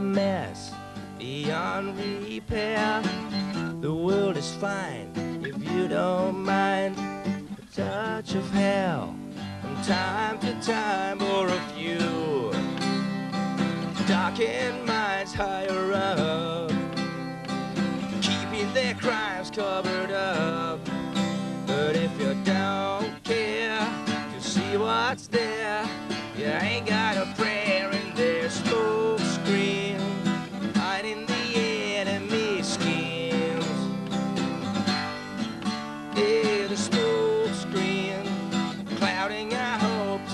mess beyond repair. The world is fine if you don't mind. A touch of hell from time to time or a few. Darkened minds higher up, keeping their crimes covered up. But if you don't care to see what's there, you ain't got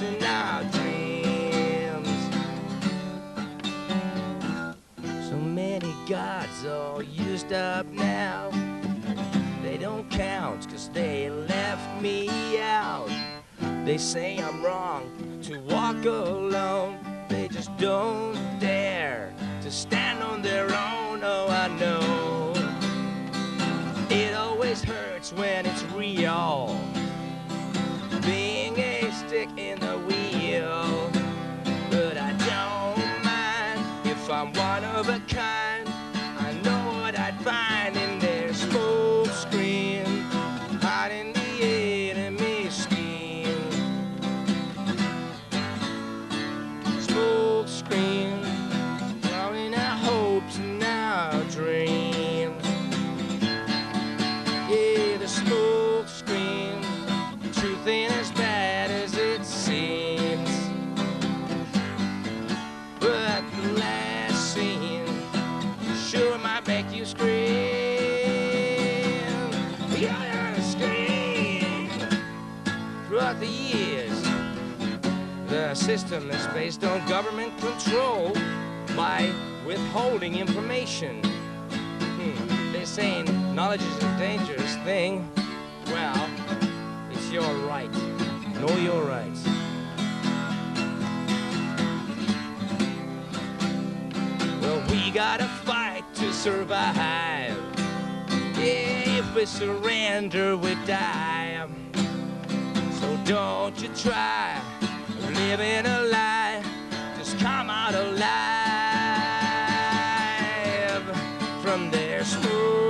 and our dreams. So many gods all used up now. They don't count cause they left me out. They say I'm wrong to walk alone. They just don't dare to stand on their own. Oh, I know. It always hurts when it's real. I'm one of a kind. Throughout the years, the system is based on government control by withholding information. Hmm. They're saying knowledge is a dangerous thing. Well, it's your right. Know your rights. Well, we gotta fight to survive. Yeah, if we surrender, we die. Don't you try living a lie. Just come out alive from their smoke